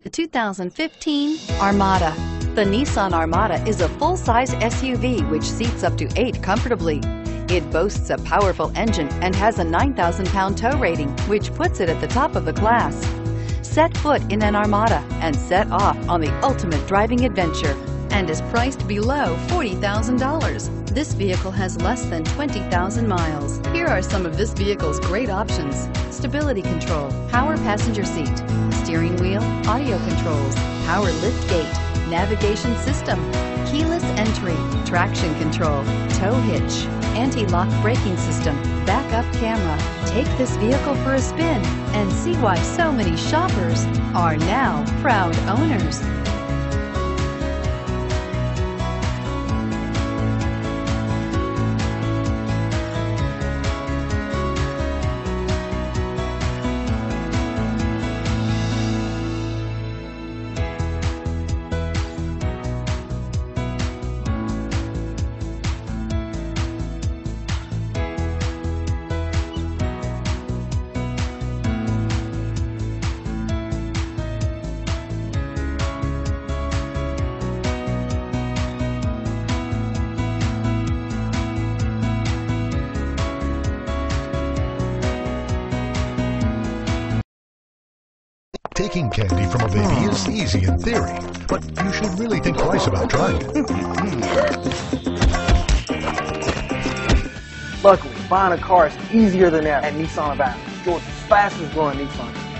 The 2015 Armada. The Nissan Armada is a full-size SUV which seats up to eight comfortably. It boasts a powerful engine and has a 9,000-pound tow rating, which puts it at the top of the class. Set foot in an Armada and set off on the ultimate driving adventure and is priced below $40,000. This vehicle has less than 20,000 miles. Here are some of this vehicle's great options. Stability control, power passenger seat, steering wheel, audio controls, power lift gate, navigation system, keyless entry, traction control, tow hitch, anti-lock braking system, backup camera. Take this vehicle for a spin and see why so many shoppers are now proud owners. Taking candy from a baby is easy in theory, but you should really think twice about trying it. Luckily, buying a car is easier than ever at Nissan of Athens, Georgia's fastest growing Nissan.